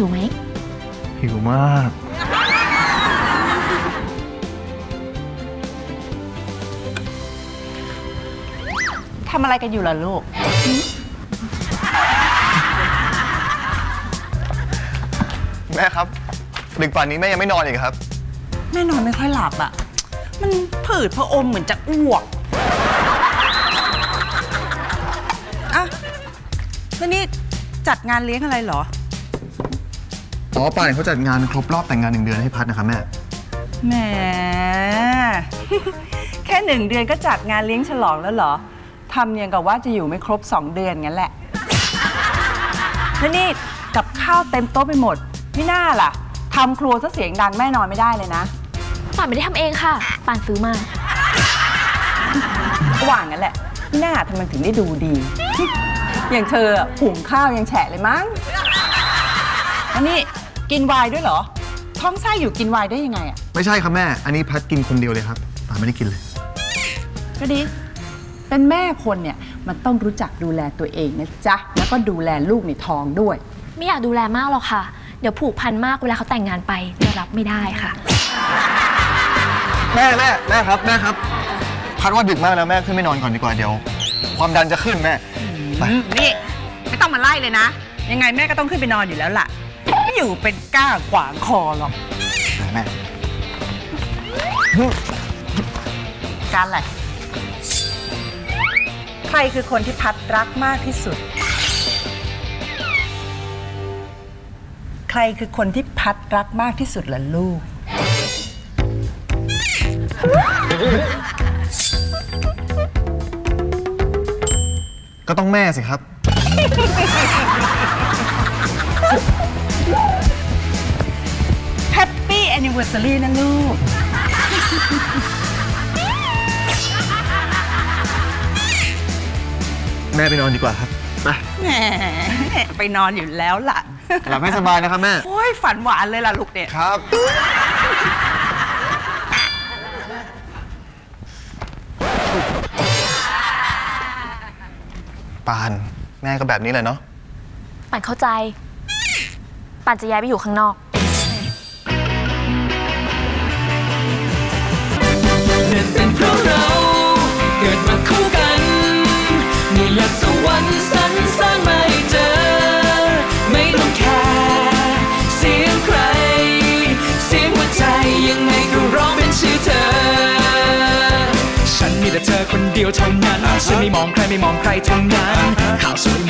หิวไหม หิวมาก ทำอะไรกันอยู่ล่ะลูก แม่ครับ ดึกป่านนี้แม่ยังไม่นอนอีกครับ แม่นอนไม่ค่อยหลับอะ มันผืดพระอมเหมือนจะอ้วกอะแล้วนี่จัดงานเลี้ยงอะไรเหรอ อ๋อป่านเขาจัดงานครบรอบแต่งงานหนึ่งเดือนให้พัดนะครับแม่ แหม แค่หนึ่งเดือนก็จัดงานเลี้ยงฉลองแล้วเหรอ ทำอย่างกับว่าจะอยู่ไม่ครบสองเดือนงั้นแหละ แล้วนี่กับข้าวเต็มโต๊ะไปหมด ไม่น่าล่ะ ทำครัวซะเสียงดังแม่นอนไม่ได้เลยนะ ป่านไม่ได้ทำเองค่ะ ป่านซื้อมาก็ว่างั้นแหละไม่น่าทำไมถึงได้ดูดี อย่างเธออะหุงข้าวยังแฉะเลยมั้งแล้วนี่ กินไวน์ด้วยเหรอ ท้องไส้อยู่กินไวน์ได้ยังไงอะ ไม่ใช่ครับแม่ อันนี้พัดกินคนเดียวเลยครับป่านไม่ได้กินเลย ก็ดี เป็นแม่คนเนี่ยมันต้องรู้จักดูแลตัวเองนะจ๊ะ แล้วก็ดูแลลูกในท้องด้วย ไม่อยากดูแลมากหรอกค่ะ เดี๋ยวผูกพันมากเวลาเขาแต่งงานไปจะรับไม่ได้ค่ะ แม่แม่แม่ครับแม่ครับ พัดว่าดึกมากแล้วแม่ขึ้นไม่นอนก่อนดีกว่าเดี๋ยว ความดันจะขึ้นแม่ไป นี่ ไม่ต้องมาไล่เลยนะ ยังไงแม่ก็ต้องขึ้นไปนอนอยู่แล้วล่ะ ไม่อยู่เป็นก้างขวางคอหรอกแม่การอะไรใครคือคนที่พัดรักมากที่สุด ใครคือคนที่พัดรักมากที่สุดล่ะลูก ก็ต้องแม่สิครับ แฮปปี้แอนนิเวอร์ซารีนะลูก แม่ไปนอนดีกว่าครับไปแหมไปนอนอยู่แล้วล่ะ หลับให้สบายนะครับแม่ โอ้ยฝันหวานเลยล่ะลูกเนี่ย ครับ ปาน แม่ก็แบบนี้แหละเนาะป่านเข้าใจ ป่านจะย้ายไปอยู่ข้างนอก นั่นเป็นเพราะเราเกิดมาคู่กัน นี่แหละสวรรค์สรรสร้างมาให้เจอ ไม่ต้องแคร์เสียงใคร เสียงหัวใจยังไงก็ร้องเป็นชื่อเธอ ฉันมีแต่เธอคนเดียวเท่านั้น ฉันไม่มองใครไม่มองใครทั้งนั้น ข่าวสวย